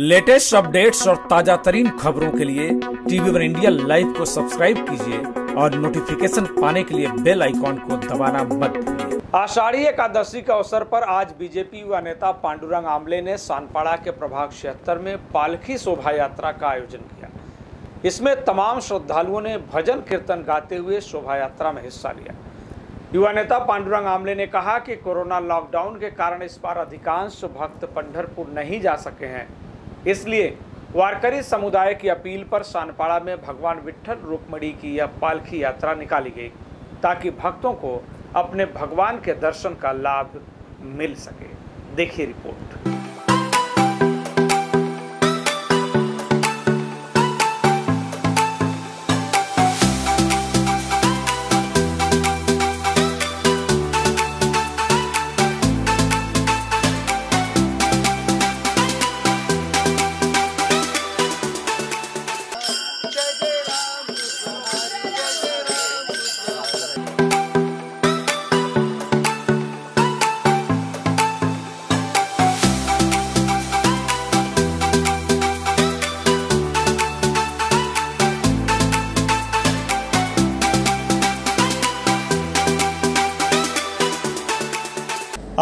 Latest updates और ताज़ा तरीन खबरों के लिए टीवी वन इंडिया लाइव को सब्सक्राइब कीजिए और नोटिफिकेशन पाने के लिए बेल आइकॉन को दबाना मत आषाढ़ी एकादशी के अवसर पर आज बीजेपी युवा नेता पांडुरंग आमले ने सानपाड़ा के प्रभाग छिहत्तर में पालखी शोभा यात्रा का आयोजन किया। इसमें तमाम श्रद्धालुओं ने भजन कीर्तन गाते हुए शोभा यात्रा में हिस्सा लिया। युवा नेता पांडुरंग आमले ने कहा कि कोरोना लॉकडाउन के कारण इस बार अधिकांश भक्त पंढरपुर नहीं जा सके हैं। इसलिए वारकरी समुदाय की अपील पर सानपाड़ा में भगवान विट्ठल रुकमणी की यह पालखी यात्रा निकाली गई, ताकि भक्तों को अपने भगवान के दर्शन का लाभ मिल सके। देखिए रिपोर्ट।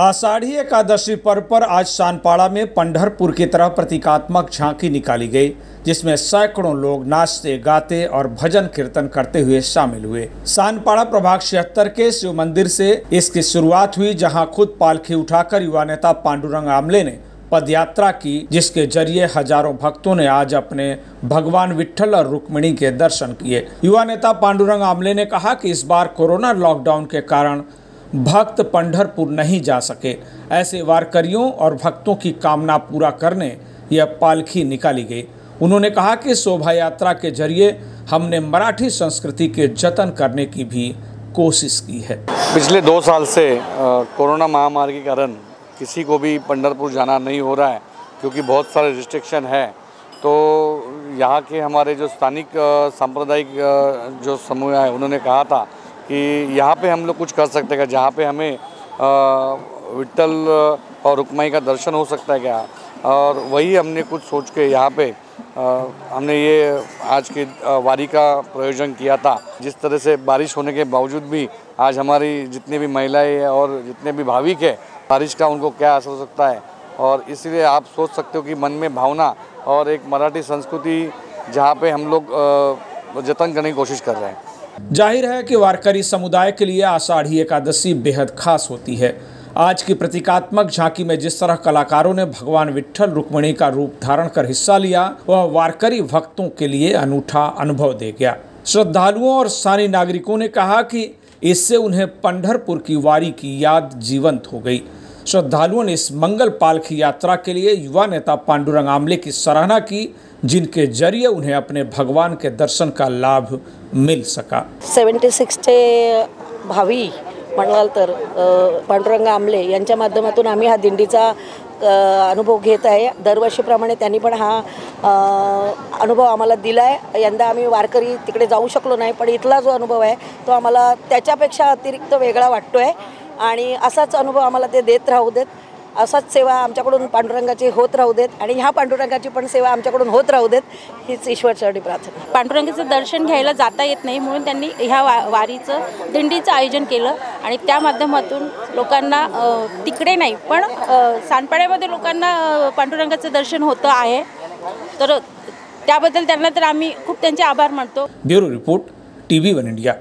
आषाढ़ी एकादशी पर्व पर आज सानपाड़ा में पंढरपुर की तरह प्रतीकात्मक झांकी निकाली गई, जिसमें सैकड़ों लोग नाचते, गाते और भजन कीर्तन करते हुए शामिल हुए। सानपाड़ा प्रभाग छिहत्तर के शिव मंदिर से इसकी शुरुआत हुई, जहाँ खुद पालखी उठाकर युवा नेता पांडुरंग आमले ने पदयात्रा की, जिसके ज़रिए हज़ारों भक्तों ने आज अपने भगवान विठल और रुक्मिणी के दर्शन किए। युवा नेता पांडुरंग आमले ने कहा कि इस बार कोरोना लॉकडाउन के कारण भक्त पंढरपुर नहीं जा सके। ऐसे वारकरियों और भक्तों की कामना पूरा करने यह पालखी निकाली गई। उन्होंने कहा कि शोभा यात्रा के ज़रिए हमने मराठी संस्कृति के जतन करने की भी कोशिश की है। पिछले दो साल से कोरोना महामारी के कारण किसी को भी पंडरपुर जाना नहीं हो रहा है, क्योंकि बहुत सारे रिस्ट्रिक्शन है। तो यहाँ के हमारे जो स्थानिक सांप्रदायिक जो समूह है, उन्होंने कहा था कि यहाँ पे हम लोग कुछ कर सकते हैं जहाँ पे हमें विट्ठल और रुकमाई का दर्शन हो सकता है क्या? और वही हमने कुछ सोच के यहाँ पे अ, हमने ये आज के वारी का प्रयोजन किया था। जिस तरह से बारिश होने के बावजूद भी आज हमारी जितनी भी महिलाएँ और जितने भी भाविक है बारिश का उनको क्या असर हो सकता है? और इसलिए आप सोच सकते हो कि मन में भावना और एक मराठी संस्कृति जहाँ पे हम लोग जतन करने की कोशिश कर रहे हैं। ज़ाहिर है कि वारकरी समुदाय के लिए आषाढ़ी एकादशी बेहद खास होती है। आज की प्रतीकात्मक झांकी में जिस तरह कलाकारों ने भगवान विठल रुक्मणी का रूप धारण कर हिस्सा लिया, वह वारकरी भक्तों के लिए अनूठा अनुभव दे गया। श्रद्धालुओं और स्थानीय नागरिकों ने कहा कि इससे उन्हें पंढरपुर की वारी की याद जीवंत हो गई। श्रद्धालुओं ने इस मंगल पालखी यात्रा के लिए युवा नेता पांडुरंग आमले की सराहना की जिनके जरिए उन्हें अपने भगवान के दर्शन का लाभ मिल सका। सेवन्टी सिक्सचे भावी म्हणाल तर पांडुरंग आमले यांच्या माध्यमातून आम्ही हा दिंडीचा अनुभव घेत आहे. दरवर्षीप्रमाणे त्यांनी पण हा अनुभव आम्हाला दिला आहे यंदा आम्ही वारकरी तिकडे जाऊ शकलो नाही पण इथला जो अनुभव आहे तो आम्हाला त्याच्यापेक्षा अतिरिक्त वेगळा वाटतो आहे आणि असाच अनुभव आम्हाला ते देत राहू देत. असाच सेवा आमच्याकडून पांडुरंगाची होत राहू देत आणि ह्या पांडुरंगाची पण सेवा आमच्याकडून होत राहू देत हीच ईश्वरचरणी प्रार्थना. पांडुरंगाचं दर्शन घ्यायला जाता येत नाही म्हणून त्यांनी ह्या वा वारीचं दिंडीचं आयोजन केलं आणि त्या माध्यमातून लोकांना तिकडे नाही पण अ, सानपाड्यामध्ये लोकांना पांडुरंगाचं दर्शन होतं आहे. तर त्याबद्दल त्यांना तर आम्ही खूप त्यांचे आभार मानतो. Bureau report TV one India.